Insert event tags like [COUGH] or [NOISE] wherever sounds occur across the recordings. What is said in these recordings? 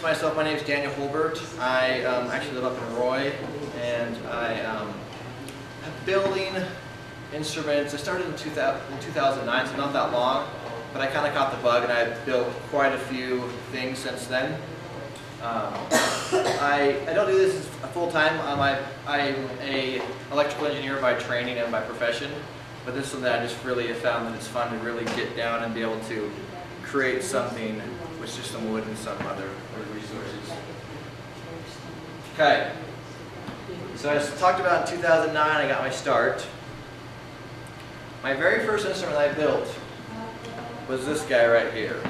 introduce myself, my name is Daniel Hulbert. I um, actually live up in Roy, and I um, am building instruments. I started in, 2000, in 2009, so not that long, but I kind of caught the bug, and I've built quite a few things since then. Um, I, I don't do this full time. Um, I, I'm a electrical engineer by training and by profession, but this is something that I just really have found that it's fun to really get down and be able to create something with just some wood and some other, other resources. Okay. So I talked about in 2009, I got my start. My very first instrument I built was this guy right here.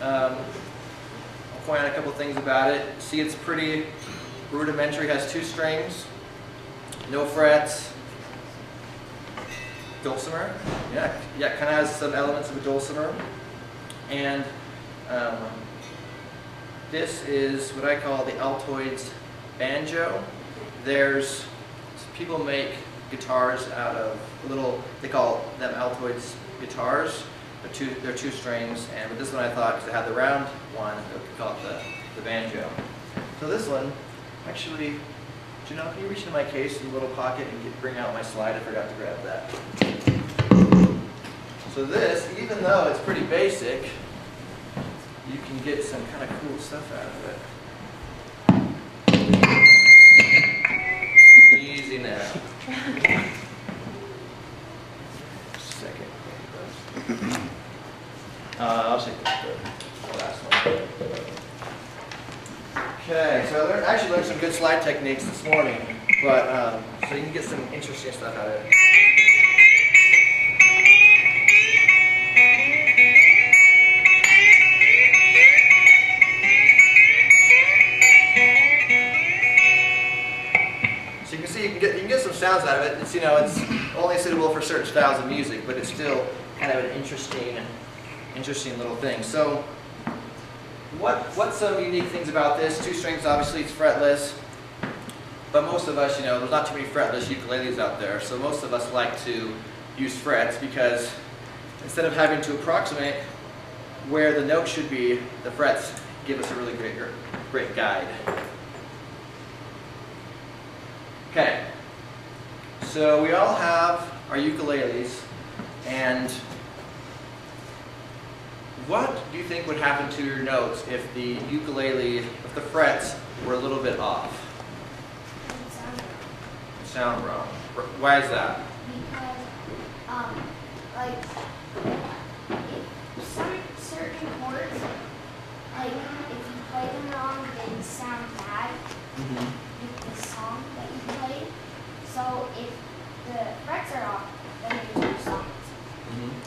Um, I'll point out a couple things about it. See, it's pretty rudimentary. Has two strings, no frets, dulcimer. Yeah, yeah, kind of has some elements of a dulcimer. And um, this is what I call the Altoids banjo. There's people make guitars out of little. They call them Altoids guitars. They're two, they're two strings, and with this one I thought because it had the round one, could call it the, the banjo. So this one, actually, Janelle, can you reach into my case in the little pocket and get, bring out my slide? I forgot to grab that. So this, even though it's pretty basic, you can get some kind of cool stuff out of it. Easy now. Second. Uh, I'll take the, last one. Okay, so I actually learned some good slide techniques this morning, but um, so you can get some interesting stuff out of it. Out of it. It's you know it's only suitable for certain styles of music, but it's still kind of an interesting interesting little thing. So what what's some unique things about this? Two strings, obviously it's fretless, but most of us, you know, there's not too many fretless ukuleles out there. So most of us like to use frets because instead of having to approximate where the note should be, the frets give us a really great great guide. Okay, so we all have our ukuleles, and what do you think would happen to your notes if the ukulele, if the frets were a little bit off? Sound wrong. Why is that? Because, um, like, some certain chords, like, if you play them wrong, they sound bad with the song that you played. So if the frets are off, then there's no song.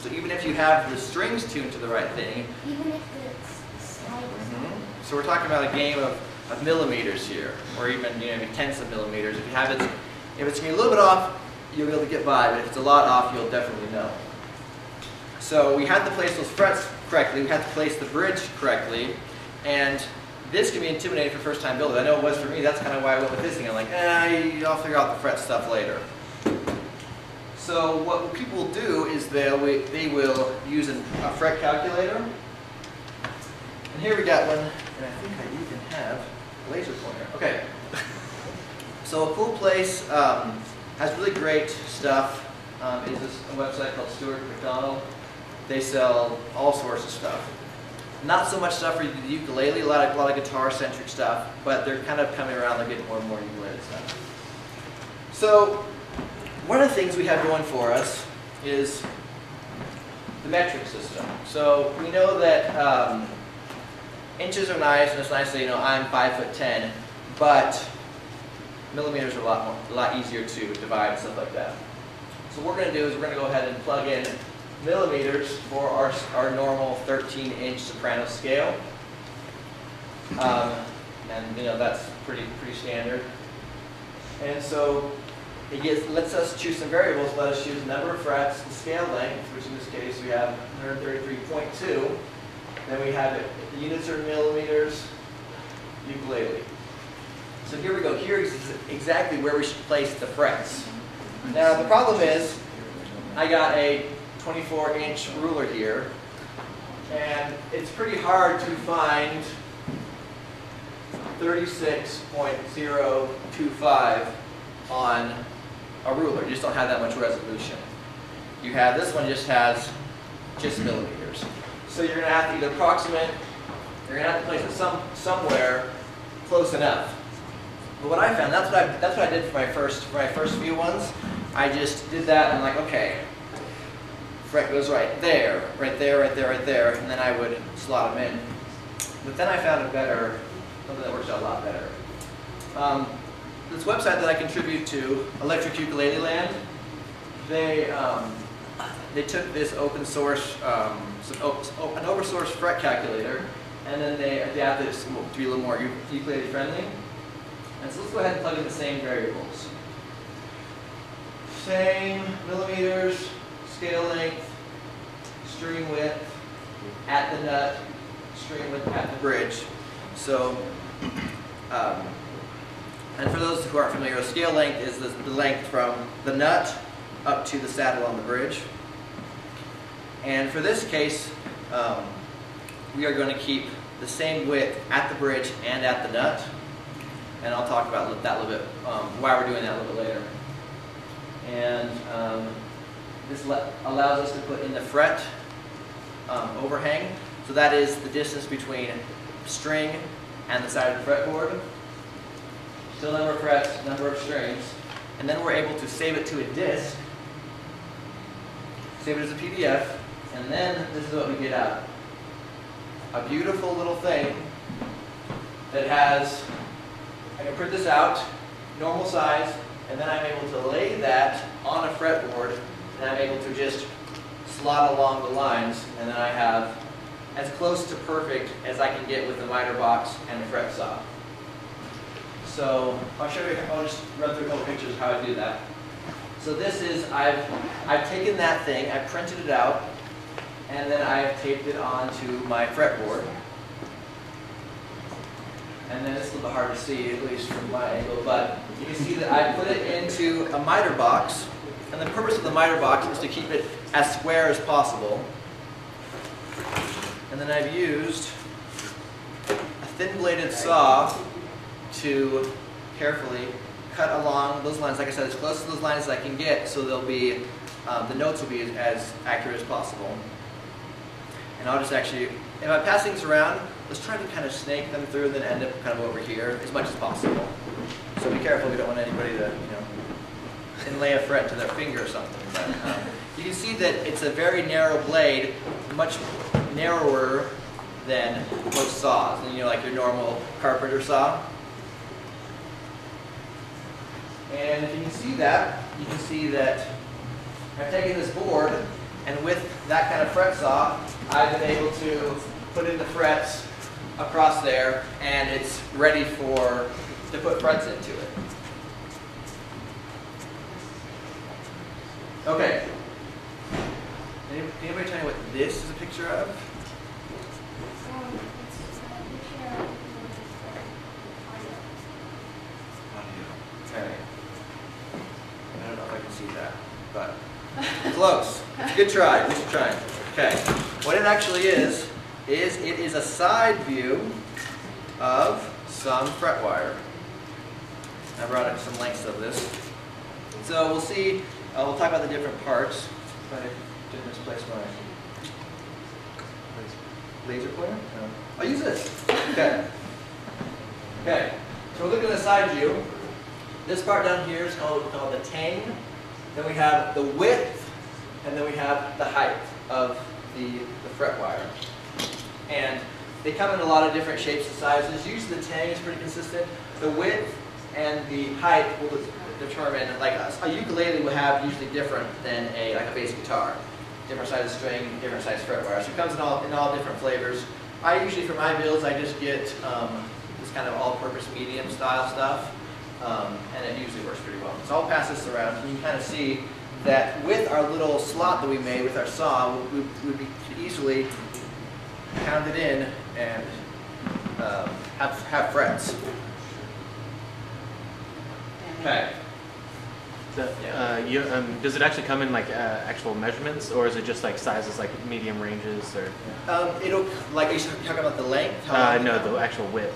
So even if you have the strings tuned to the right thing, Even if the slide is mm-hmm. so we're talking about a game of, of millimeters here, or even you know maybe tenths of millimeters. If you have it, if it's gonna be a little bit off, you'll be able to get by. But if it's a lot off, you'll definitely know. So we had to place those frets correctly. We had to place the bridge correctly, and this can be intimidating for first-time builders. I know it was for me. That's kind of why I went with this thing. I'm like, eh, I'll figure out the fret stuff later. So what people will do is they'll they will use an, a fret calculator. And here we got one, and I think I even have a laser pointer. Okay. So a cool place um, has really great stuff. Um, is this a website called Stewart-MacDonald? They sell all sorts of stuff. Not so much stuff for the ukulele, a lot of, a lot of guitar-centric stuff, but they're kind of coming around. They're getting more and more ukulele stuff. So one of the things we have going for us is the metric system. So we know that um, inches are nice, and it's nice that you know, I'm five foot ten, but millimeters are a lot more, a lot easier to divide and stuff like that. So what we're going to do is we're going to go ahead and plug in millimeters for our, our normal 13 inch soprano scale. Um, and you know, that's pretty, pretty standard. And so it gets, lets us choose some variables, let us choose the number of frets, the scale length, which in this case we have 133.2. Then we have it, the units are millimeters, ukulele. So here we go. Here is exactly where we should place the frets. Now the problem is, I got a 24 inch ruler here, and it's pretty hard to find 36.025 on a ruler. You just don't have that much resolution. You have, this one just has just millimeters. So you're gonna have to either approximate, you're gonna have to place it some, somewhere close enough. But what I found, that's what I, that's what I did for my first, for my first few ones. I just did that and I'm like, okay, fret goes right there, right there, right there, right there, and then I would slot them in. But then I found a better, something that works out a lot better. Um, this website that I contribute to, Electric Ukulele Land, they, um, they took this open source, um, op- an open source fret calculator, and then they adapted it to be a little more ukulele friendly. And so let's go ahead and plug in the same variables. Same millimeters, scale length, string width, at the nut, string width at the bridge. So, um, and for those who aren't familiar, scale length is the, the length from the nut up to the saddle on the bridge. And for this case, um, we are going to keep the same width at the bridge and at the nut. And I'll talk about that a little bit, um, why we're doing that a little bit later. And um, this allows us to put in the fret um, overhang. So that is the distance between string and the side of the fretboard. Still number of frets, number of strings. And then we're able to save it to a disk, save it as a PDF, and then this is what we get out. A beautiful little thing that has, I can print this out, normal size, and then I'm able to lay that on a fretboard, and I'm able to just slot along the lines, and then I have as close to perfect as I can get with the miter box and the fret saw. So I'll show you, I'll just run through a couple pictures of how I do that. So this is, I've, I've taken that thing, I printed it out, and then I've taped it onto my fretboard. And then it's a little bit hard to see, at least from my angle, but you can see that I put it into a miter box, and the purpose of the miter box is to keep it as square as possible. And then I've used a thin bladed saw to carefully cut along those lines, like I said, as close to those lines as I can get, so they'll be, um, the notes will be as, as accurate as possible. And I'll just actually, if I pass things around, let's try to kind of snake them through and then end up kind of over here as much as possible. So be careful, we don't want anybody to, you know, inlay a fret to their finger or something. But, um, you can see that it's a very narrow blade, much narrower than most saws, and you know, like your normal carpenter saw. And if you can see that, you can see that I've taken this board, and with that kind of fret saw, I've been able to put in the frets across there, and it's ready for to put frets into it. Okay. Any- Can anybody tell me what this is a picture of? Okay. I don't know if I can see that, but close. Good try. Good try. Okay. What it actually is is it is a side view of some fret wire. I brought up some lengths of this. So we'll see. Uh, we'll talk about the different parts. If I didn't misplace my laser pointer. No. I'll use this. Okay. Okay. So we're looking at the side view. This part down here is called, called the tang. Then we have the width, and then we have the height of the, the fret wire. And they come in a lot of different shapes and sizes. Usually the tang is pretty consistent. The width and the height will determine, like a, a ukulele will have usually different than a, like a bass guitar. Different size of string, different size fret wire. So it comes in all, in all different flavors. I usually, for my builds, I just get um, this kind of all-purpose medium style stuff. Um, and it usually works pretty well. So I'll pass this around, and you can kind of see that with our little slot that we made with our saw, we, we, we could easily pound it in and um, have, have frets. Okay. The, Yeah. uh, you, um, does it actually come in like uh, actual measurements, or is it just like sizes, like medium ranges, or? Um, it'll, like, are you talking about the length? Uh, no, the actual width.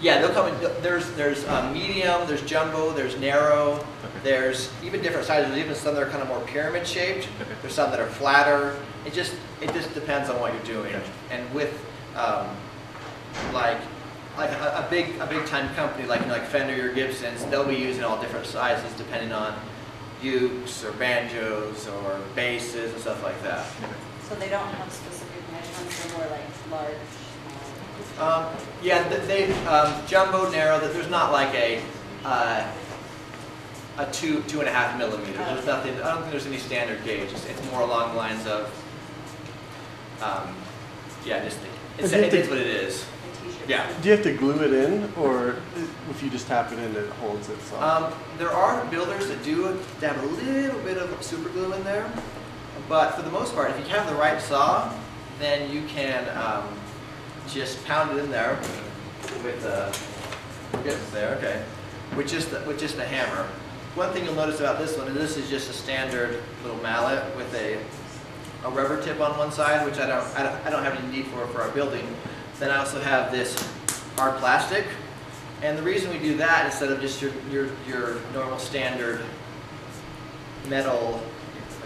Yeah, they'll come in, there's, there's uh, medium, there's jumbo, there's narrow, Okay. there's even different sizes, there's even some that are kind of more pyramid shaped. Okay. There's some that are flatter. It just, it just depends on what you're doing. Gotcha. And with, um, like, like a, a big, a big time company like, you know, like Fender or Gibson's, they'll be using all different sizes depending on ukes or banjos or basses and stuff like that. So they don't have specific measurements, they're more like large, small? Um, yeah, th- they, um, jumbo, narrow, that there's not like a, uh, a two, two and a half millimeter. There's nothing, I don't think there's any standard gauge. It's, it's more along the lines of, um, yeah, just, it's, it it the- what it is. Yeah. Do you have to glue it in, or if you just tap it in, it holds itself? Um, there are builders that do dab a little bit of super glue in there, but for the most part, if you have the right saw, then you can um, just pound it in there with the it's there, okay, with just the, with just the hammer. One thing you'll notice about this one is this is just a standard little mallet with a a rubber tip on one side, which I don't I don't, I don't have any need for for our building. Then I also have this hard plastic, and the reason we do that instead of just your, your, your normal standard metal,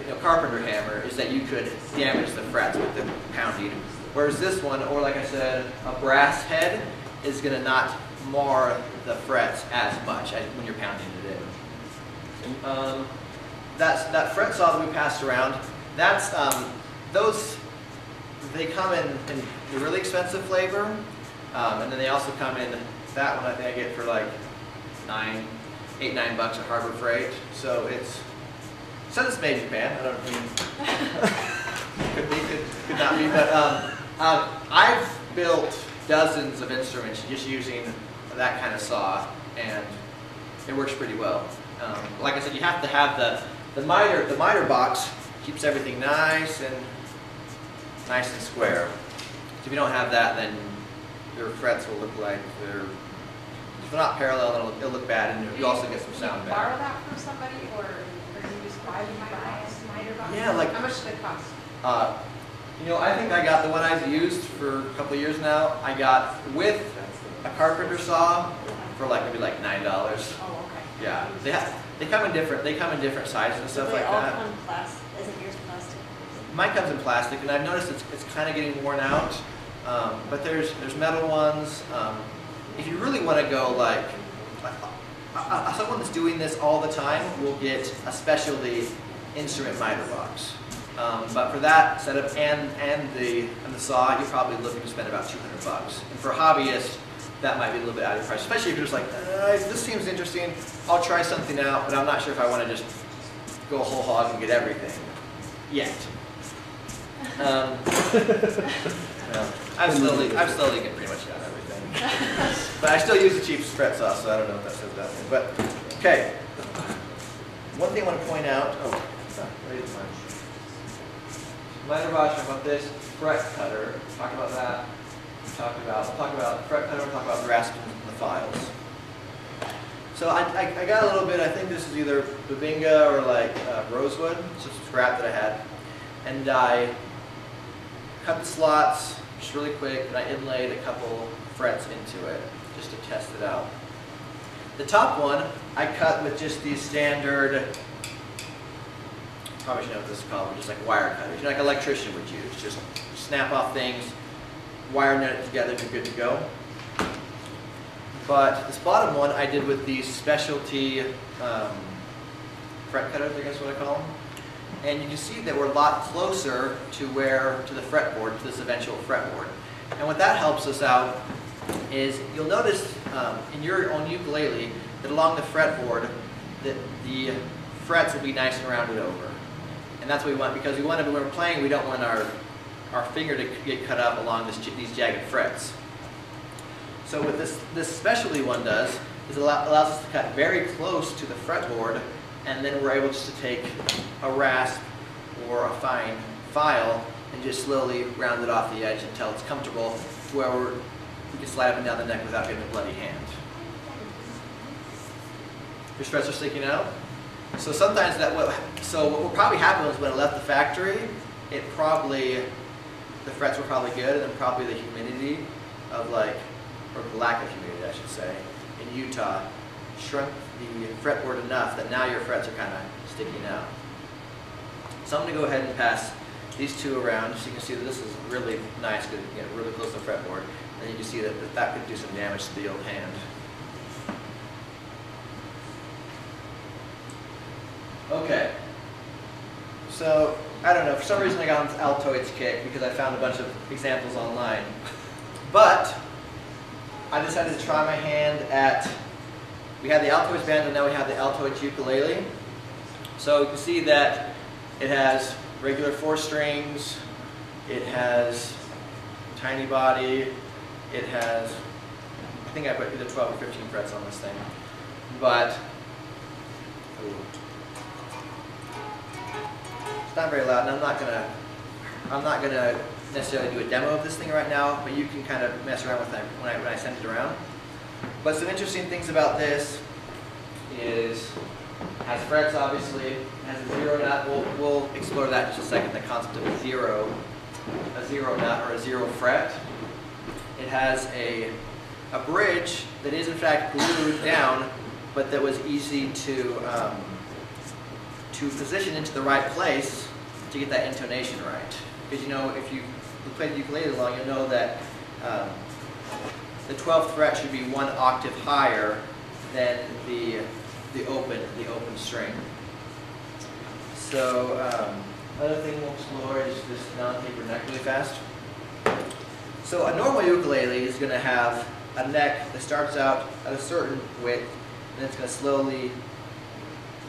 you know, carpenter hammer is that you could damage the frets with the pounding. Whereas this one, or like I said, a brass head is gonna not mar the frets as much as when you're pounding it in. Um, that's, that fret saw that we passed around, that's, um, those, they come in, in the really expensive flavor, um, and then they also come in, that one I think I get for like nine, eight, nine bucks at Harbor Freight. So it's, says it's made in Japan, I don't mean, [LAUGHS] could be, could, could not be, but, um, um, I've built dozens of instruments just using that kind of saw, and it works pretty well. Um, like I said, you have to have the, the miter, the miter box keeps everything nice and, nice and square. If you don't have that, then your frets will look like they're, if they're not parallel, then it'll, it'll look bad, and you also get some sound Do you borrow that from somebody, or, or do you just buy the miter box? Miter box? Yeah, like- How much did it cost? Uh, you know, I think I got the one I've used for a couple of years now. I got with a carpenter saw for like maybe like nine dollars. Oh, okay. Yeah, they have, they come in different, they come in different sizes and stuff Do like they all that. come plastic, isn't plastic? Mine comes in plastic, and I've noticed it's, it's kind of getting worn out. Um, but there's there's metal ones. Um, if you really want to go like, uh, someone that's doing this all the time will get a specialty instrument miter box. Um, but for that setup and and the and the saw, you're probably looking to spend about 200 bucks. And for hobbyists, that might be a little bit out of your price, especially if you're just like, uh, this seems interesting. I'll try something out, but I'm not sure if I want to just go whole hog and get everything yet. Um, well, [LAUGHS] I'm slowly, I'm slowly getting pretty much got everything. [LAUGHS] But I still use the cheap fret sauce, so I don't know if that says that. But, okay. One thing I want to point out, oh, sorry, where is mine? Minor Bosch, about this, fret cutter, talk about that. Talk about, we'll talk about fret cutter, we'll talk about grasping the files. So I, I, I got a little bit, I think this is either Bubinga or like uh, Rosewood, so some scrap that I had. And I cut the slots just really quick and I inlaid a couple frets into it just to test it out. The top one I cut with just these standard, probably should know what this is called, just like wire cutters, you know, like an electrician would use. Just snap off things, wire net it together, you're good to go. But this bottom one I did with these specialty um, fret cutters, I guess what I call them. And you can see that we're a lot closer to where, to the fretboard, to this eventual fretboard. And what that helps us out is you'll notice um, in your own ukulele that along the fretboard that the frets will be nice and rounded over. And that's what we want because we want to, when we're playing, we don't want our, our finger to get cut up along this, these jagged frets. So what this, this specialty one does is it allows us to cut very close to the fretboard and then we're able just to take a rasp or a fine file and just slowly round it off the edge until it's comfortable where we can slide up and down the neck without getting a bloody hand. Your frets are sticking out? So sometimes that, what, so what will probably happen is when it left the factory, it probably, the frets were probably good and then probably the humidity of like or lack of humidity, I should say, in Utah shrunk the fretboard enough that now your frets are kind of sticking out. So I'm going to go ahead and pass these two around so you can see that this is really nice because you get really close to the fretboard. And you can see that that, could do some damage to the old hand. Okay. So, I don't know, for some reason I got this Altoids kick because I found a bunch of examples online. But, I decided to try my hand at, we had the Altoids band and now we have the Altoids ukulele. So you can see that it has regular four strings, it has tiny body, it has, I think I put either 12 or 15 frets on this thing. But, ooh. It's not very loud, and I'm not gonna, I'm not gonna necessarily do a demo of this thing right now, but you can kind of mess around with it when I, when I send it around. But some interesting things about this is, has frets obviously, has a zero nut, we'll, we'll explore that in just a second, the concept of a zero, a zero nut or a zero fret. It has a, a bridge that is in fact glued down, but that was easy to, um, to position into the right place to get that intonation right. Because you know, if you played the ukulele long, you'll know that um, the 12th fret should be one octave higher than the, the open, the open string. So, um, another thing we'll explore is this non-tapered neck really fast. So a normal ukulele is going to have a neck that starts out at a certain width, and it's going to slowly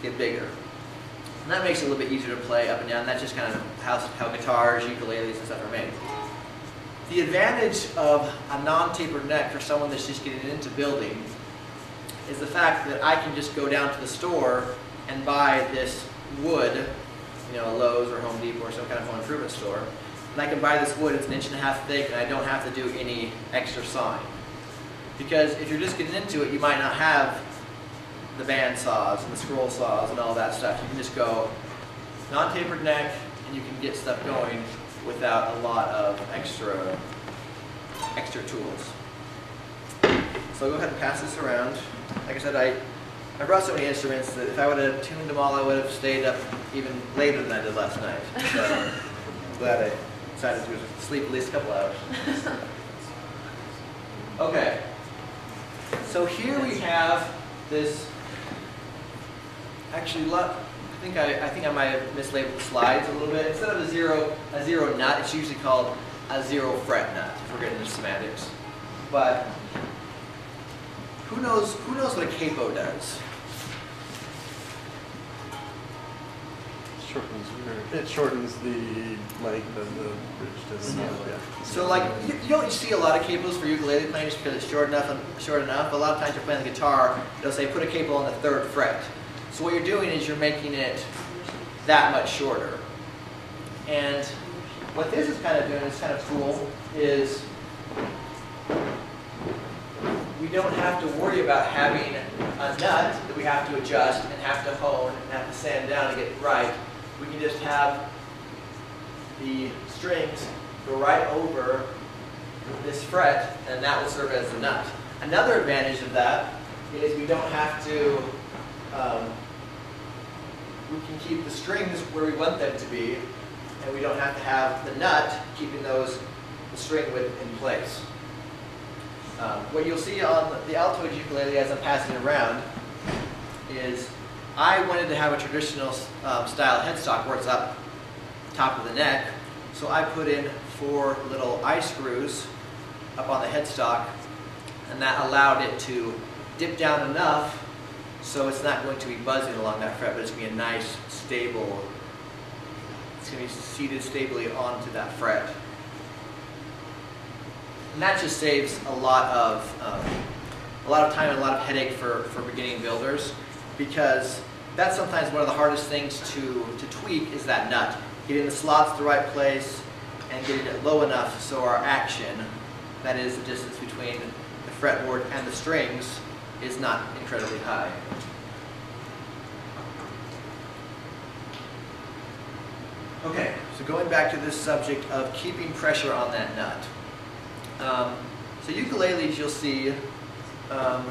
get bigger. And that makes it a little bit easier to play up and down. That's just kind of how, how guitars, ukuleles, and stuff are made. The advantage of a non-tapered neck for someone that's just getting into building is the fact that I can just go down to the store and buy this wood, you know, Lowe's or Home Depot or some kind of home improvement store, and I can buy this wood, it's an inch and a half thick, and I don't have to do any extra sawing. Because if you're just getting into it, you might not have the band saws and the scroll saws and all that stuff. You can just go non-tapered neck, and you can get stuff going without a lot of extra, extra tools. So I'll go ahead and pass this around. Like I said, I, I brought so many instruments that if I would have tuned them all, I would have stayed up even later than I did last night. [LAUGHS] So I'm glad I decided to sleep at least a couple hours. Okay. So here we have this, actually, I think I, I think I might have mislabeled the slides a little bit. Instead of a zero, a zero nut, it's usually called a zero fret nut, if we're getting into semantics. But who knows, who knows what a capo does? Shortens, or it shortens the length of the bridge to the mm-hmm. yeah. So like, you, you don't see a lot of capos for ukulele playing just because it's short enough and short enough. A lot of times you're playing the guitar, they'll say put a capo on the third fret. So what you're doing is you're making it that much shorter. And what this is kind of doing is kind of cool is we don't have to worry about having a nut that we have to adjust and have to hone and have to sand down to get right. We can just have the strings go right over this fret, and that will serve as the nut. Another advantage of that is we don't have to, um, we can keep the strings where we want them to be, and we don't have to have the nut keeping those, the string width in place. Um, what you'll see on the Altoids ukulele as I'm passing around is I wanted to have a traditional um, style headstock where it's up top of the neck, so I put in four little eye screws up on the headstock, and that allowed it to dip down enough so it's not going to be buzzing along that fret, but it's going to be a nice, stable, it's going to be seated stably onto that fret. And that just saves a lot of um, a lot of time and a lot of headache for, for beginning builders because that's sometimes one of the hardest things to, to tweak is that nut. Getting the slots the right place and getting it low enough so our action, that is the distance between the fretboard and the strings, is not incredibly high. Okay, so going back to this subject of keeping pressure on that nut. Um, So ukuleles, you'll see. Um,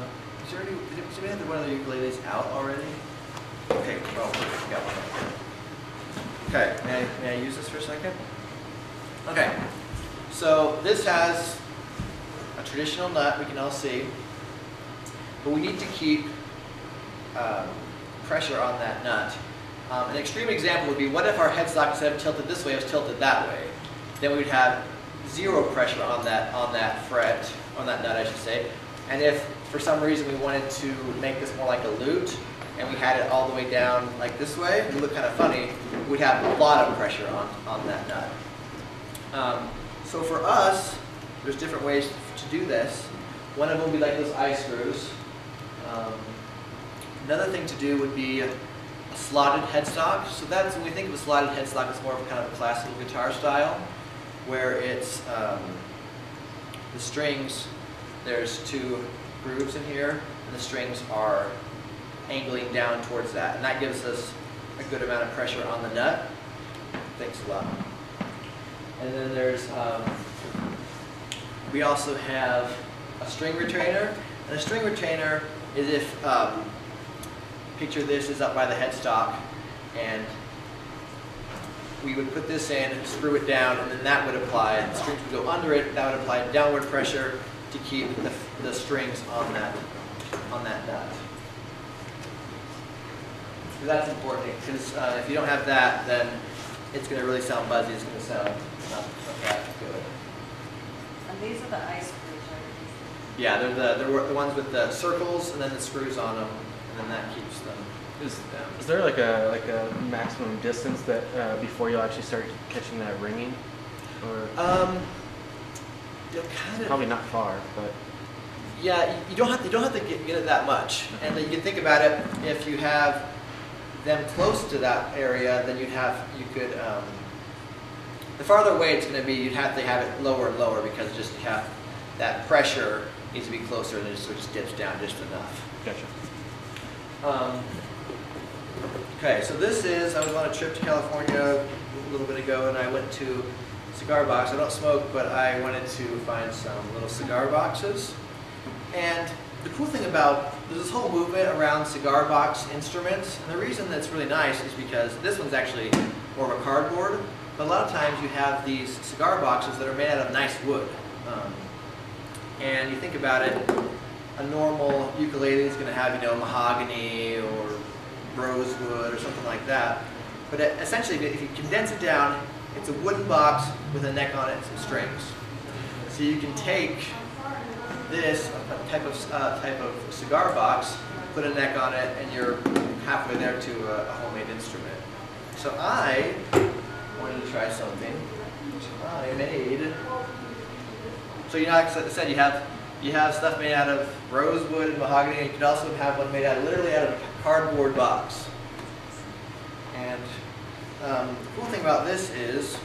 is there any, did somebody have one of the ukuleles out already? Okay, well, we got one. Okay, may I, may I use this for a second? Okay, so this has a traditional nut we can all see, but we need to keep um, pressure on that nut. Um, an extreme example would be what if our headstock instead of tilted this way was tilted that way? Then we would have zero pressure on that on that fret, on that nut I should say. And if for some reason we wanted to make this more like a lute, and we had it all the way down like this way, it would look kind of funny, we'd have a lot of pressure on, on that nut. Um, so for us, there's different ways to do this. One of them would be like those eye screws. Um, another thing to do would be a, a slotted headstock. So that's when we think of a slotted headstock, it's more of a kind of a classical guitar style, where it's um, the strings. There's two grooves in here, and the strings are angling down towards that, and that gives us a good amount of pressure on the nut. Thanks a lot. And then there's, um, we also have a string retainer. And a string retainer is if, um, picture this is up by the headstock, and we would put this in, and screw it down, and then that would apply, the strings would go under it, that would apply downward pressure to keep the, the strings on that, on that nut. So that's important, because uh, if you don't have that, then it's going to really sound buzzy, it's going to sound not, not that good. And these are the ice? Yeah, they're the, they're the ones with the circles and then the screws on them, and then that keeps them. Is, is there like a like a maximum distance that uh, before you'll actually start catching that ringing, or Um, you'll kind of probably not far, but Yeah, you- don't have, you don't have to get, get it that much. And then you can think about it, if you have them close to that area, then you'd have, you could, um, the farther away it's gonna be, you'd have to have it lower and lower because just have, that pressure needs to be closer and it just, so it dips down just enough. gotcha. Um, okay, so this is, I was on a trip to California a little bit ago and I went to cigar box. I don't smoke, but I wanted to find some little cigar boxes. And the cool thing about, there's this whole movement around cigar box instruments. And the reason that's really nice is because this one's actually more of a cardboard. But a lot of times you have these cigar boxes that are made out of nice wood. Um, and you think about it, a normal ukulele is going to have, you know, mahogany or rosewood or something like that. But it- essentially, if you condense it down, it's a wooden box with a neck on it and some strings. So you can take this a type of uh, type of cigar box, put a neck on it, and you're halfway there to a, a homemade instrument. So I wanted to try something. I made. So you know, like I said, you have you have stuff made out of rosewood and mahogany, and you could also have one made out literally out of a cardboard box. And um, the cool thing about this is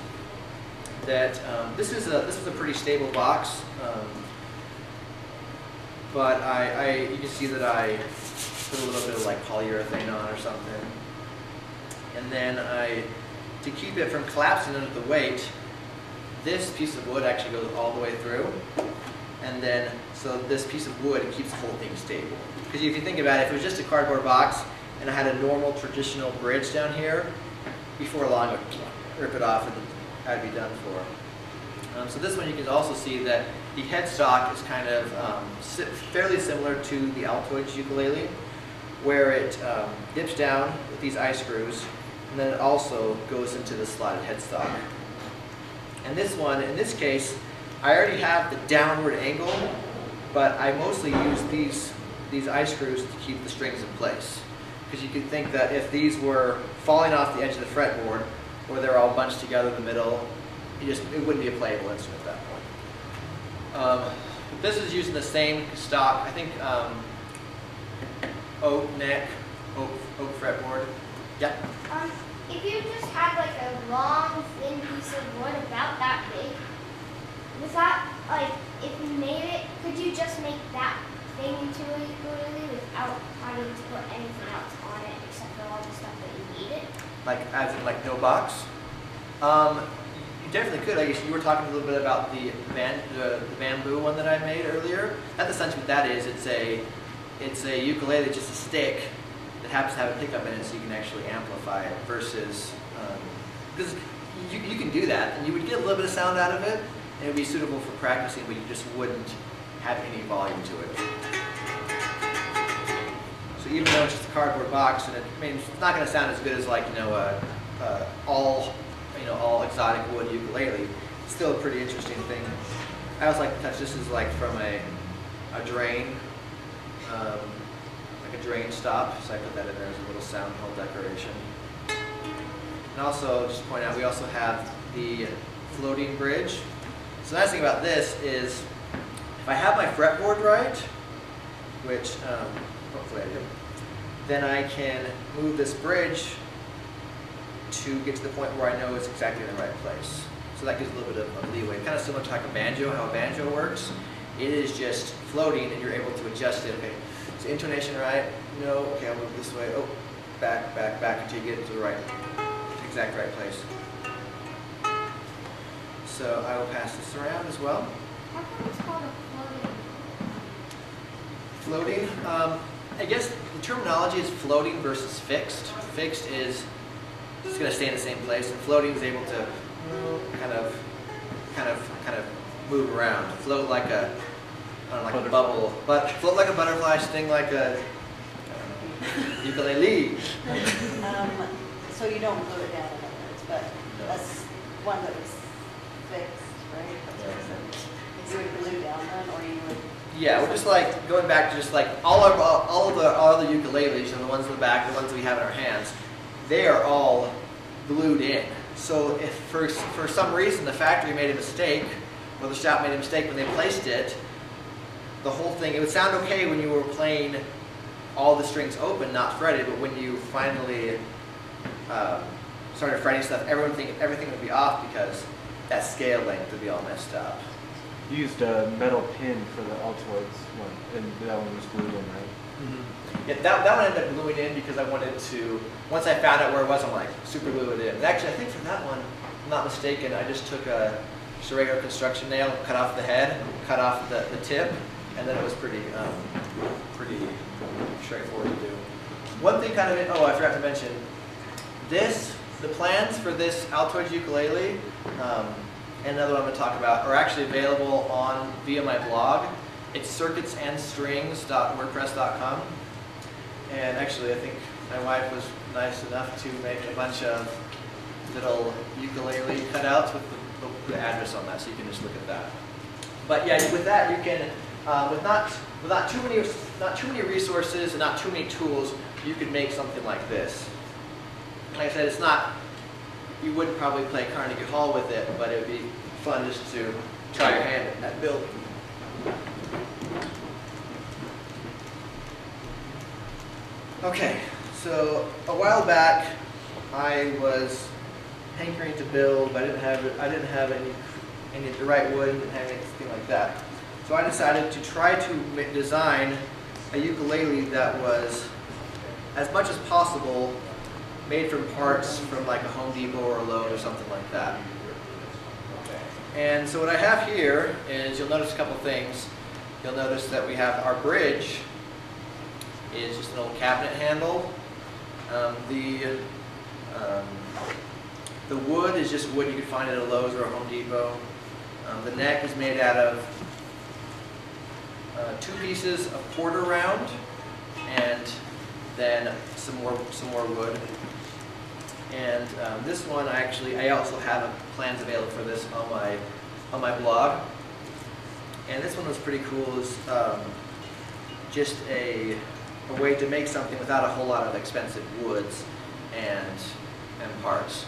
that um, this is a this is a pretty stable box. Um, but I, I you can see that I put a little bit of like polyurethane on or something. And then I to keep it from collapsing under the weight, this piece of wood actually goes all the way through. And then, so this piece of wood keeps the whole thing stable. Because if you think about it, if it was just a cardboard box and I had a normal traditional bridge down here, before long it would rip it off and I'd be done for. Um, so this one you can also see that the headstock is kind of um, fairly similar to the Altoids ukulele, where it um, dips down with these eye screws, and then it also goes into the slotted headstock. And this one, in this case, I already have the downward angle, but I mostly use these, these eye screws to keep the strings in place. Because you could think that if these were falling off the edge of the fretboard, or they're all bunched together in the middle, it just it wouldn't be a playable instrument at that point. Um, this is using the same stock, I think um, oak neck, oak, oak fretboard. Yeah. If you just had like a long, thin piece of wood about that big, was that like if you made it, could you just make that thing into a ukulele without having to put anything else on it except for all the stuff that you needed? Like as in like no box. Um, you definitely could. I guess you were talking a little bit about the, ban, the, the bamboo one that I made earlier. That's essentially what that is. It's a it's a ukulele, just a stick have a pickup in it, so you can actually amplify it. Versus because you, you can do that, and you would get a little bit of sound out of it, and it would be suitable for practicing, but you just wouldn't have any volume to it. So even though it's just a cardboard box, and it, I mean, it's not going to sound as good as like you know uh, uh, all you know all exotic wood ukulele. It's still a pretty interesting thing. I also like to touch. This is like from a a drain, um, drain stop. So I put that in there as a little sound hole decoration. And also, just point out, we also have the floating bridge. So the nice thing about this is, if I have my fretboard right, which um, hopefully I do, then I can move this bridge to get to the point where I know it's exactly in the right place. So that gives a little bit of, of leeway. Kind of similar to like a banjo, how a banjo works. It is just floating and you're able to adjust it. Okay, so intonation right, no, okay, I'll move this way, oh, back, back, back until you get to the right, exact right place. So I will pass this around as well. How come it's called a floating? Floating, um, I guess the terminology is floating versus fixed. Fixed is it's going to stay in the same place, and floating is able to kind of, kind of, kind of move around, float like a, I don't know, like a bubble, but float like a butterfly, sting like a ukulele. [LAUGHS] Um, so you don't glue it down in other words, but that's one that was fixed, right? I. You would glue down then, or you would? Yeah, we're just like going back to just like all of all of the all the ukuleles and the ones in the back, the ones we have in our hands, they are all glued in. So if for for some reason the factory made a mistake, or the shop made a mistake when they placed it, the whole thing it would sound okay when you were playing all the strings open, not fretted, but when you finally um, started fretting stuff, everything everything would be off because that scale length would be all messed up. You used a metal pin for the Altoids one, and that one was glued in, right? Mm-hmm. Yeah, that, that one ended up gluing in because I wanted to, once I found out where it was, I'm like, super glue it in. And actually, I think for that one, I'm not mistaken, I just took a, just a regular construction nail, cut off the head, cut off the, the tip, and then it was pretty, um, pretty straightforward to do. One thing kind of, oh, I forgot to mention, this, the plans for this Altoids ukulele, um, and another one I'm going to talk about, are actually available on, via my blog. It's circuitsandstrings.wordpress.com. And actually, I think my wife was nice enough to make a bunch of little ukulele cutouts with the, the address on that, so you can just look at that. But yeah, with that, you can, uh, with not with not too many not too many resources and not too many tools, you can make something like this. Like I said, it's not. You wouldn't probably play Carnegie Hall with it, but it would be fun just to try your hand at building. Okay, so a while back, I was hankering to build, but I didn't have I didn't have any any the right wood, didn't have anything like that. So I decided to try to design a ukulele that was as much as possible made from parts from like a Home Depot or a Lowe's or something like that. And so what I have here is you'll notice a couple things. You'll notice that we have our bridge is just an old cabinet handle. Um, the um, the wood is just wood you can find at a Lowe's or a Home Depot. Um, the neck is made out of uh, two pieces of quarter round and then some more some more wood. And um, this one, I actually, I also have plans available for this on my on my blog. And this one was pretty cool. Is um, just a a way to make something without a whole lot of expensive woods and and parts.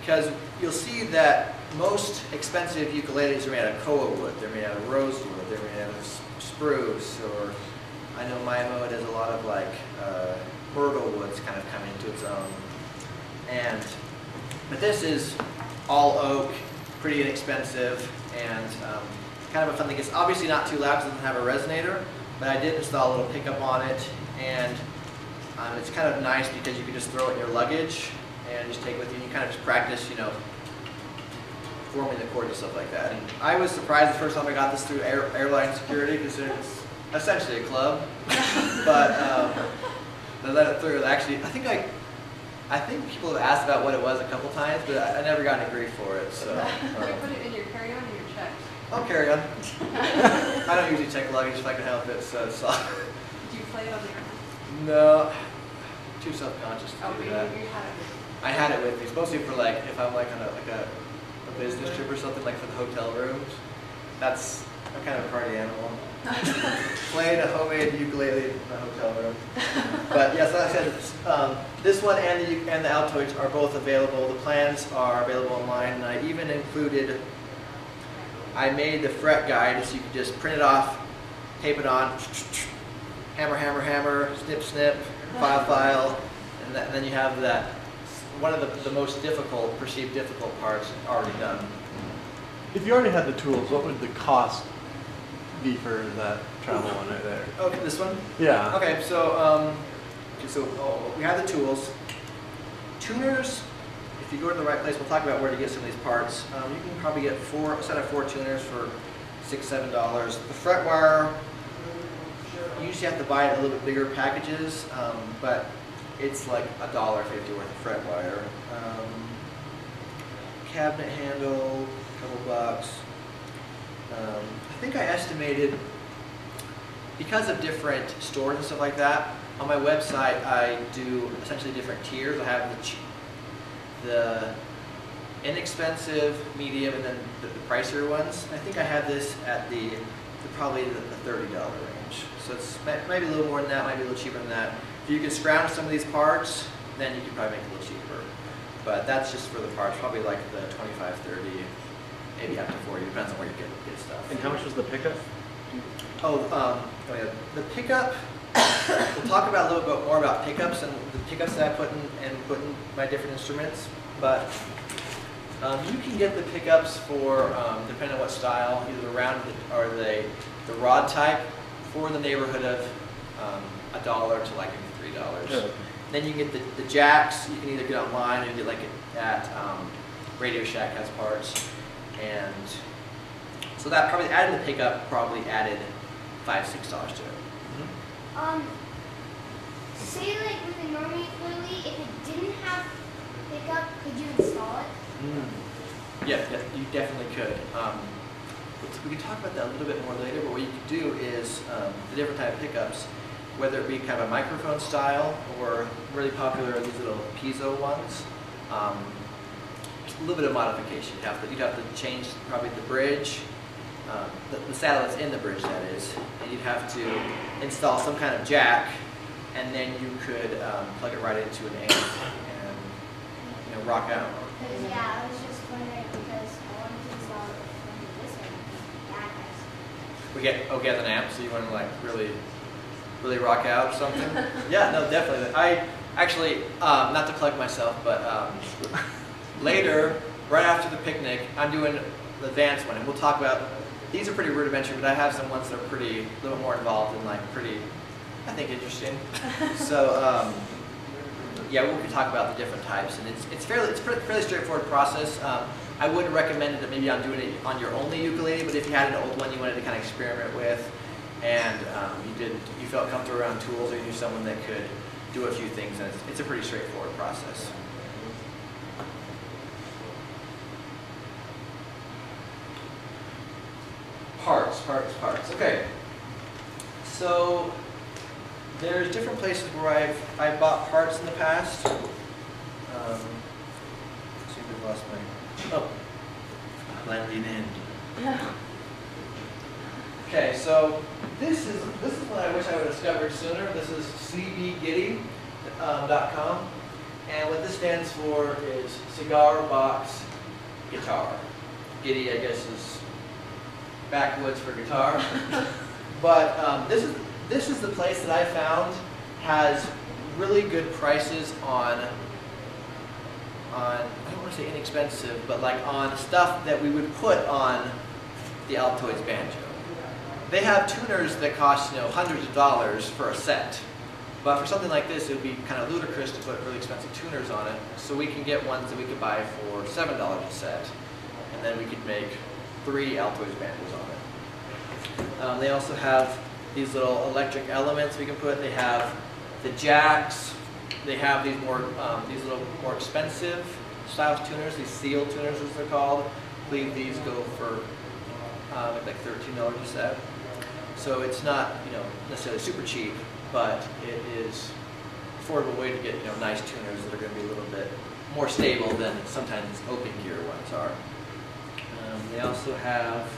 Because you'll see that most expensive ukuleles are made out of koa wood. They're made out of rosewood. They're made out of s- spruce. Or I know Mya-Moe does a lot of like uh, myrtle woods kind of coming into its own. And but this is all oak, pretty inexpensive, and um, kind of a fun thing. It's obviously not too loud it doesn't have a resonator, but I did install a little pickup on it, and um, it's kind of nice because you can just throw it in your luggage and just take it with you. And you kind of just practice, you know, forming the chords and stuff like that. And I was surprised the first time I got this through air, airline security because it's essentially a club. [LAUGHS] but um, they let it through. Actually, I think I, I think people have asked about what it was a couple times, but I, I never got any grief for it. So [LAUGHS] you um, put it in your carry-on or your check? I'll carry on. [LAUGHS] I don't usually check luggage if I can help it. So, so Do you play it on the airline? no, too self-conscious to Oh, do that. you had it. I had it with me, it's mostly for like if I'm like on a like a business trip or something, like for the hotel rooms. That's I'm kind of a party animal. [LAUGHS] Playing a homemade ukulele in the hotel room. But yes, like I said, um, this one and the and the Altoids are both available. The plans are available online, and I even included. I made the fret guide so you can just print it off, tape it on, hammer, hammer, hammer, snip, snip, file, file, and, that, and then you have that one of the, the most difficult, perceived difficult parts already done. If you already had the tools, what would the cost be for that travel one right there? Okay, this one. Yeah. Okay, so um, so oh, we have the tools. Tuners. If you go to the right place, we'll talk about where to get some of these parts. Um, you can probably get four a set of four tuners for six, seven dollars. The fret wire. You usually have to buy it in a little bit bigger packages, um, but it's like a dollar fifty worth of fret wire. Um, cabinet handle, couple bucks. Um, I think I estimated because of different stores and stuff like that, on my website I do essentially different tiers. I have the, the inexpensive, medium, and then the, the pricier ones. I think I have this at the, the probably the, the thirty dollar range. So it's maybe a little more than that, maybe a little cheaper than that. If you can scrounge some of these parts, then you can probably make it a little cheaper. But that's just for the parts, probably like the 25, 30, maybe up to 40, depends on where you get, get stuff. And how much was the pickup? Oh, um, oh yeah, the pickup, we'll talk about a little bit more about pickups and the pickups that I put in, and put in my different instruments. But, um, you can get the pickups for, um, depending on what style, either the round or the, the rod type, for the neighborhood of, um, a dollar to like maybe three dollars. Yeah. Then you get the, the jacks, you can either get online or you get like it at, um, Radio Shack has parts. And so that probably added the pickup, probably added five, six dollars to it. Um, say like with a normal ukulele, if it didn't have pickup, could you install it? Yeah, yeah, you definitely could. Um, we can talk about that a little bit more later, but what you could do is um, the different type of pickups, whether it be kind of a microphone style or really popular are these little piezo ones. Um, a little bit of modification. You'd have to, you'd have to change probably the bridge, um, the, the saddle that's in the bridge, that is, and you'd have to install some kind of jack, and then you could um, plug it right into an amp and you know rock out. Yeah, I was just wondering because I wanted to install it from this. Yeah. We get oh, get an amp, so you want to like really, really rock out or something. [LAUGHS] yeah, no, definitely. I actually, um, not to plug myself, but um, later, right after the picnic, I'm doing the advanced one, and we'll talk about. These are pretty rudimentary, but I have some ones that are pretty, a little more involved and like pretty, I think, interesting. [LAUGHS] so. Um, yeah, we can talk about the different types, and it's it's fairly it's a fairly straightforward process. Um, I wouldn't recommend that maybe on doing it on your only ukulele, but if you had an old one you wanted to kind of experiment with, and um, you did you felt comfortable around tools, or you knew someone that could do a few things, and it's, it's a pretty straightforward process. Parts, parts, parts. Okay. So there's different places where I've I bought parts in the past. Um, let's see if we've lost my oh blending in. Yeah. Okay, so this is this is what I wish I would have discovered sooner. This is cbgitty.com, um, and what this stands for is cigar box guitar. Gitty, I guess, is backwoods for guitar. [LAUGHS] but um, this is this is the place that I found has really good prices on on I don't want to say inexpensive, but like on stuff that we would put on the Altoids banjo. They have tuners that cost you know hundreds of dollars for a set, but for something like this, it would be kind of ludicrous to put really expensive tuners on it. So we can get ones that we could buy for seven dollars a set, and then we could make three Altoids banjos on it. Um, they also have these little electric elements we can put. They have the jacks. They have these more um, these little more expensive style tuners, these seal tuners as they're called. I believe these go for um, like thirteen dollars a set. So it's not you know necessarily super cheap, but it is affordable way to get you know nice tuners that are going to be a little bit more stable than sometimes open gear ones are. Um, they also have,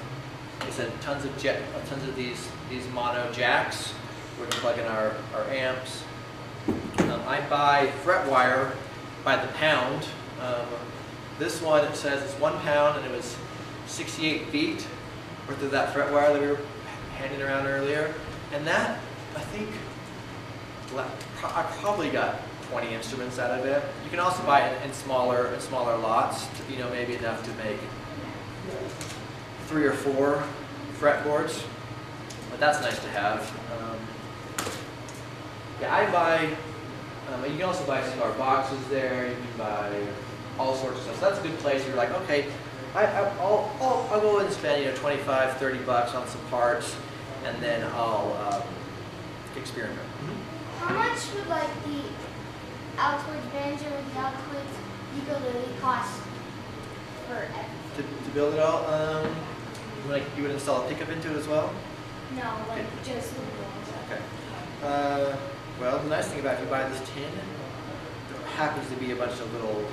like I said, tons of jet, uh, tons of these these mono jacks. We're gonna plug in our, our amps. Um, I buy fret wire by the pound. Um, this one it says it's one pound and it was 68 feet worth of that fret wire that we were handing around earlier, and that I think I probably got 20 instruments out of it. You can also buy it in smaller in smaller lots, to, you know, maybe enough to make three or four fretboards. But that's nice to have. Um, yeah, I buy. Um, you can also buy cigar boxes there. You can buy all sorts of stuff. So that's a good place. Where you're like, okay, I, I, I'll, I'll, I'll go and spend you know 25, 30 bucks on some parts, and then I'll um, experiment. How much would like the Altoids banjo and the Altoids ukulele cost for everything? To, to build it all, um, you like you would install a pickup into it as well. No, like just the. Okay. Uh, well, the nice thing about if you buy this tin, there happens to be a bunch of little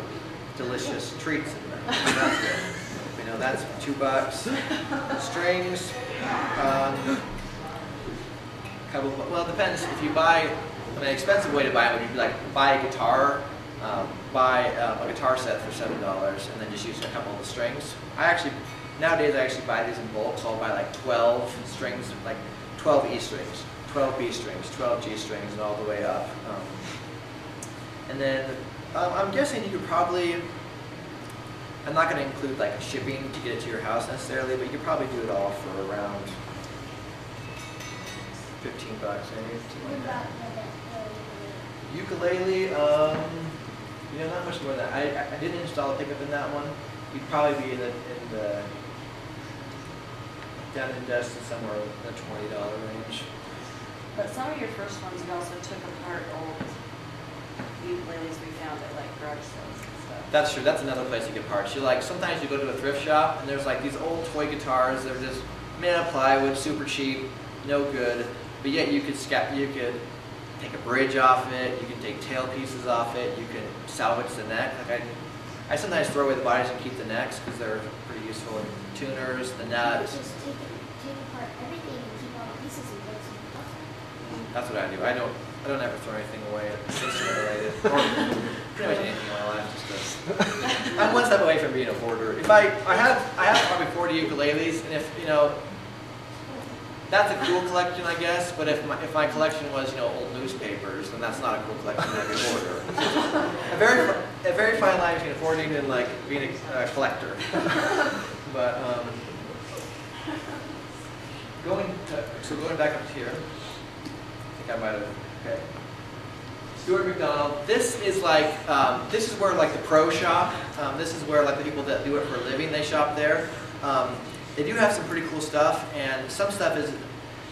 delicious treats in there. [LAUGHS] You know, that's two bucks. [LAUGHS] Strings, um, couple. Well, it depends. If you buy, I mean, an expensive way to buy it would be like buy a guitar, um, buy um, a guitar set for seven dollars, and then just use a couple of the strings. I actually nowadays I actually buy these in bulk, so I'll buy like twelve strings, like twelve E strings, twelve B strings, twelve G strings, and all the way up. Um, and then um, I'm guessing you could probably. I'm not going to include like shipping to get it to your house necessarily, but you could probably do it all for around 15 bucks, maybe. something like that. about the, the ukulele? Um, you know, not much more than that. I, I- didn't install a pickup in that one. You'd probably be in the, in the, down in Destin somewhere in the twenty dollar range. But some of your first ones, you also took apart old ukuleles we found at like garage sales. That's true. That's another place to get parts. You like sometimes you go to a thrift shop and there's like these old toy guitars. They're just made out of plywood, super cheap, no good. But yet you could sca- you could take a bridge off it. You can take tail pieces off it. You can salvage the neck. Like I, I sometimes throw away the bodies and keep the necks because they're pretty useful in tuners, the You nuts. just take, take apart everything and keep all the pieces and That's what I do. I don't I don't ever throw anything away instrument [LAUGHS] related [LAUGHS] pretty much anything in my life. Just to, [LAUGHS] I'm one step away from being a hoarder. If I I have I have probably 40 ukuleles, and if you know that's a cool collection, I guess. But if my if my collection was you know old newspapers, then that's not a cool collection. I'd be a hoarder. a very a very fine line between hoarding and like being a uh, collector. [LAUGHS] but um, going to, so going back up to here. I think I might have. Okay. Stewart-MacDonald. This is like um, this is where like the pro shop. Um, this is where like the people that do it for a living they shop there. Um, they do have some pretty cool stuff, and some stuff is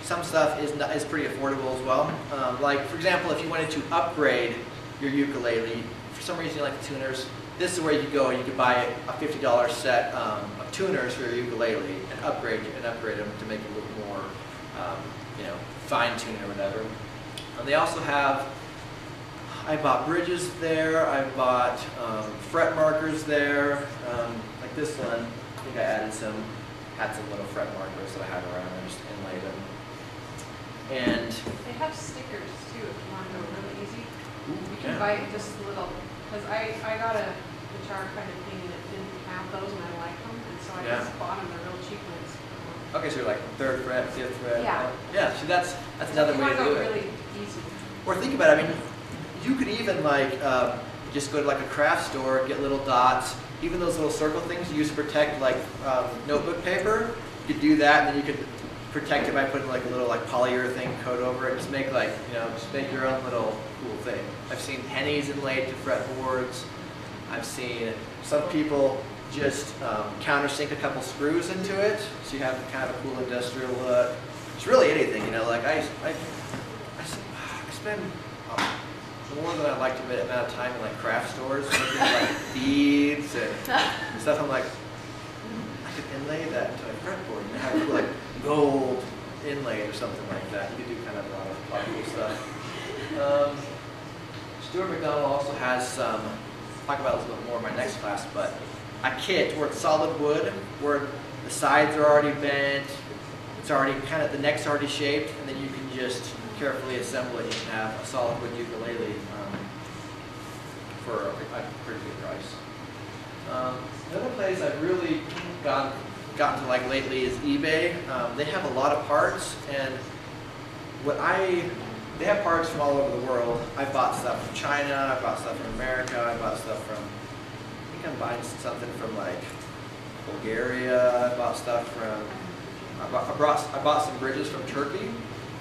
some stuff is not, is pretty affordable as well. Um, like for example, if you wanted to upgrade your ukulele, for some reason you like the tuners, this is where you go. You could buy a fifty dollars set um, of tuners for your ukulele and upgrade and upgrade them to make it a little more, um, you know, fine tuned or whatever. And they also have I bought bridges there. I bought um, fret markers there. Um, like this one, I think I added some, had some little fret markers that I had around and just inlaid them. And They have stickers too, if you want to go really easy. ooh, You can buy just little, because I, I got a guitar kind of thing and it didn't have those and I like them, and so I Yeah. just bought them, they're real cheap ones. Okay, so you're like third fret, fifth fret. Yeah. Yeah. See, that's that's another way to to do it. really easy. Or think about it. I mean, you could even like um, just go to like a craft store, get little dots. Even those little circle things you use to protect like um, notebook paper. You could do that, and then you could protect it by putting like a little like polyurethane coat over it. Just make like you know, just make your own little cool thing. I've seen pennies inlaid to fretboards. I've seen some people just um, countersink a couple screws into it, so you have kind of a cool industrial look. It's really anything, you know, like I, I, I, I spend um, more than I'd like to admit amount of time in like craft stores, [LAUGHS] looking at like beads and stuff. I'm like, I could inlay that into a fretboard and have like gold inlaid or something like that. You could do kind of a lot of, cool stuff. Um, Stewart-MacDonald also has some, I'll talk about this a little bit more in my next class, but a kit where it's solid wood, where the sides are already bent, it's already kind of, the neck's already shaped, and then you can just carefully assemble it. You can have a solid wood ukulele um, for a, a pretty good price. Um, another place I've really gotten, gotten to like lately is eBay. Um, they have a lot of parts, and what I they have parts from all over the world. I bought stuff from China. I bought stuff from America. I bought stuff from. I think I'm buying something from like Bulgaria. I bought stuff from. I bought, I brought I bought some bridges from Turkey.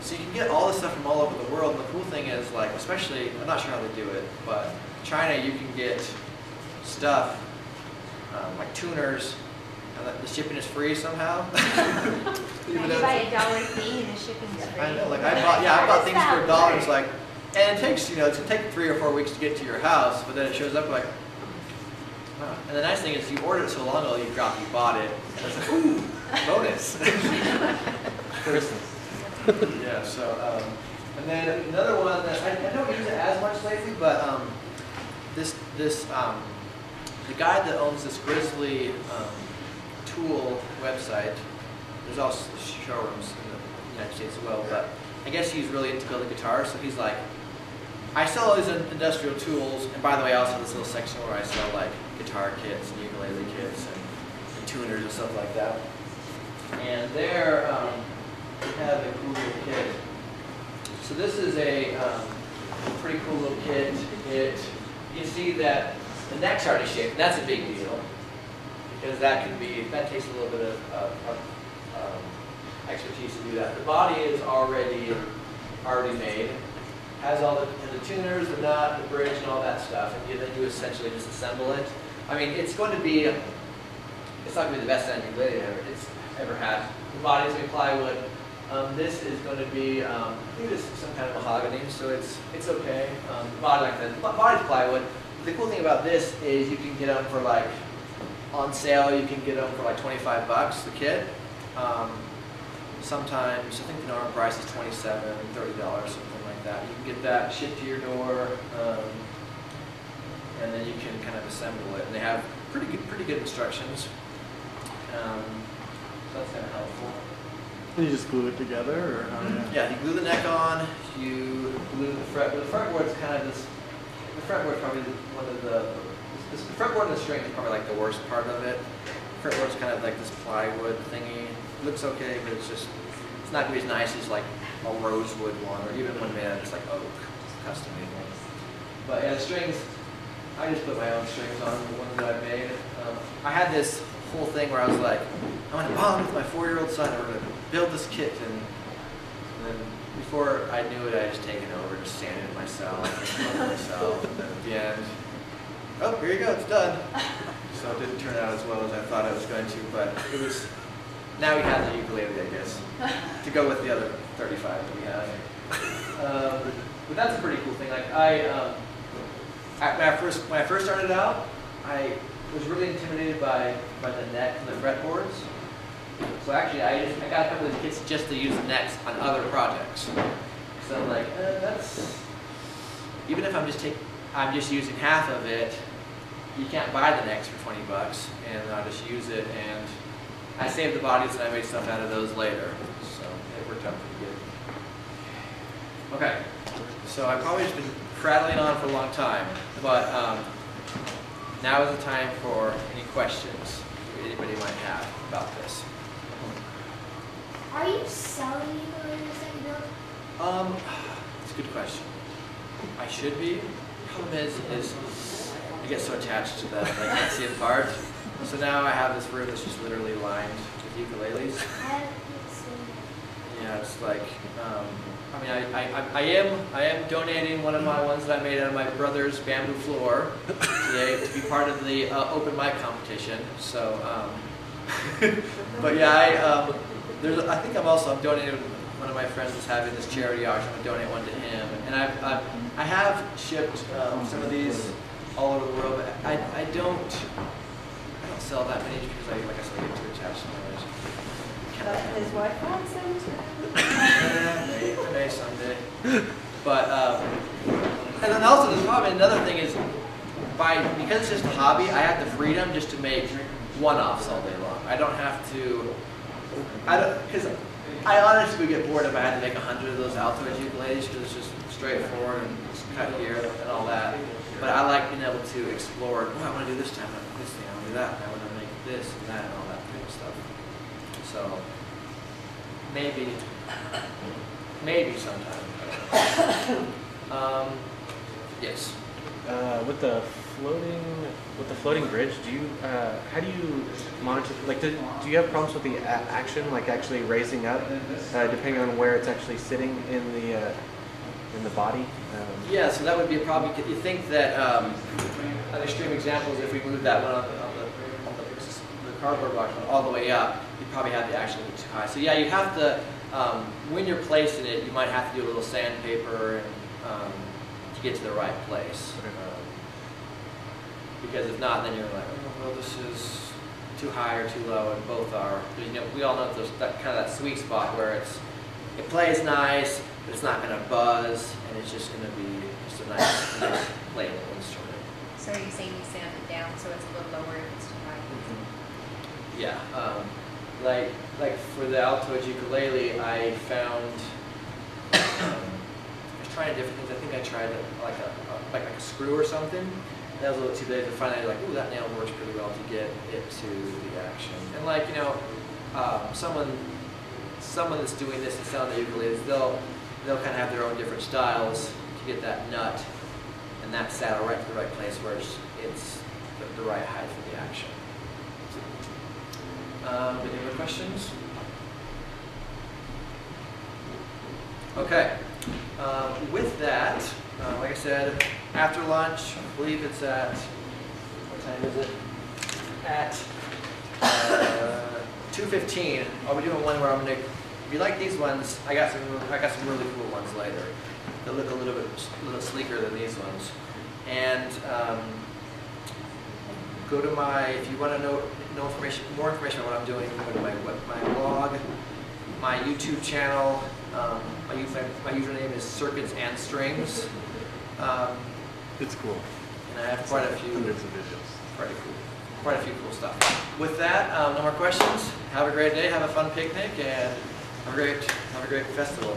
So you can get all this stuff from all over the world. And the cool thing is, like, especially I'm not sure how they do it, but China you can get stuff um, like tuners, and the- the shipping is free somehow. [LAUGHS] Even You though buy a dollar thing and the shipping's free. I know, like I bought, yeah, I bought things for a dollar. It's like, and it takes, you know, it's gonna take three or four weeks to get to your house, but then it shows up like, wow. And the nice thing is, you ordered it so long ago, you dropped, you bought it, and it's like, ooh, bonus. [LAUGHS] Christmas. Yeah. So, um, and then another one that I, I don't use it as much lately, but um, this this um, the guy that owns this Grizzly um, tool website. There's also showrooms in the United States as well, but I guess he's really into building guitars. So he's like, I sell all these industrial tools, and by the way, I also have this little section where I sell like guitar kits and ukulele kits and, and tuners and stuff like that. And there, um, have a cool little kit. So this is a um, pretty cool little kit. It, you see that the neck's already shaped, and that's a big deal because that can be that takes a little bit of, of, of um, expertise to do that. The body is already already made, has all the, the tuners, the nut, the bridge, and all that stuff, and you, then you essentially just assemble it. I mean, it's going to be it's not going to be the best sounding ukulele ever it's ever had. The body's going to be plywood. Um, this is going to be, um, I think this is some kind of mahogany, so it's it's okay. Um, body like that, body's plywood. The cool thing about this is you can get them for like on sale. You can get them for like 25 bucks the kit. Um, sometimes I think the normal price is 27, 30 dollars, something like that. You can get that shipped to your door, um, and then you can kind of assemble it. And they have pretty good, pretty good instructions. Um, so that's kind of helpful. And you just glue it together, or how? you- Yeah, you glue the neck on, you glue the fret, the fretboard's kind of this, the fretboard's probably one of the, the fretboard and the string is probably like the worst part of it. The Fretboard's kind of like this plywood thingy, looks okay, but it's just, it's not gonna be as nice as like a rosewood one, or even one made just like oak, custom made one. But yeah, the strings, I just put my own strings on, the ones that I made. Um, I had this whole thing where I was like, I'm gonna bond with my four-year-old son, and build this kit, and, and then before I knew it, I just taken over, just sanded myself, and myself, and at the end, oh, here you go, it's done. So it didn't turn out as well as I thought it was going to, but it was, now we have the ukulele, I guess, to go with the other 35 that we have. Um, but that's a pretty cool thing. Like I, um, I, when I first when I first started out, I was really intimidated by by the neck and the fretboards. So actually, I just I got a couple of kits just to use the necks on other projects. So I'm like, uh, that's even if I'm just take I'm just using half of it. You can't buy the necks for 20 bucks, and I'll just use it and I saved the bodies and I made stuff out of those later. So it worked out pretty good. Okay, so I've probably just been prattling on for a long time, but um, now is the time for any questions anybody might have about this. Are you selling you build? Um, it's a good question. I should be. Problem is, is I get so attached to them, I can't see it apart. So now I have this room that's just literally lined with ukuleles. I haven't seen it. Yeah, it's like, um, I mean, I, I, I am, I am donating one of my ones that I made out of my brother's bamboo floor today to be part of the uh, open mic competition. So, um, [LAUGHS] but yeah, I, um, there's, I think I've also I'm donating. One of my friends is having this charity auction. I'm gonna donate one to him, and I've, I've I have shipped um, some of these all over the world, but I, I don't I don't sell that many because I like I said I get too attached to my But his wife wants to. Maybe [LAUGHS] maybe someday. But um, and then also there's probably another thing is by because it's just a hobby, I have the freedom just to make one-offs all day long. I don't have to. I don't because I honestly would get bored if I had to make a hundred of those Altoids ukuleles because it's just straightforward and cut here and all that. But I like being able to explore. Oh, I want to do this time. I want to do this thing. I want to do that. I want to make this and that and all that kind of stuff. So maybe, maybe sometime. [COUGHS] Um, yes. Uh, with the floating, with the floating bridge, do you, uh, how do you monitor, like, do, do you have problems with the a- action, like actually raising up, uh, depending on where it's actually sitting in the, uh, in the body? Um, Yeah, so that would be a problem. You think that um, an extreme example is if we move that one on the, on the, on the, the cardboard box all the way up, you'd probably have the action little too high. So yeah, you have to, um, when you're placing it, you might have to do a little sandpaper and, um, to get to the right place. Okay. Because if not, then you're like, oh, well, this is too high or too low, and both are. You know, we all know there's that kind of that sweet spot where it's it plays nice, but it's not going to buzz, and it's just going to be just a nice, nice playable instrument. So are you saying you sand it down so it's a little lower if it's too high? Yeah, um, like like for the Altoids ukulele, I found um, I was trying different things. I think I tried like a, a like, like a screw or something. That was a little too big. And finally, like, ooh, that nail works pretty well to get it to the action. And like you know, um, someone someone that's doing this and selling the ukuleles, they'll they'll kind of have their own different styles to get that nut and that saddle right to the right place where it's, it's the, the right height for the action. Um, any other questions? Okay. Um, with that, uh, like I said, after lunch, I believe it's at, what time is it? At uh, 2.15, I'll be doing one where I'm gonna, if you like these ones, I got some, I got some really cool ones later. That look a little bit, a little sleeker than these ones. And um, go to my, if you want to know, know information, more information on what I'm doing, go to my, my blog, my YouTube channel. Um, my, my username is Circuits and Strings. Um, It's cool. and I have quite a few, Hundreds of videos. quite a cool, quite a few cool stuff. With that, um, no more questions. Have a great day, have a fun picnic, and have a great, have a great festival.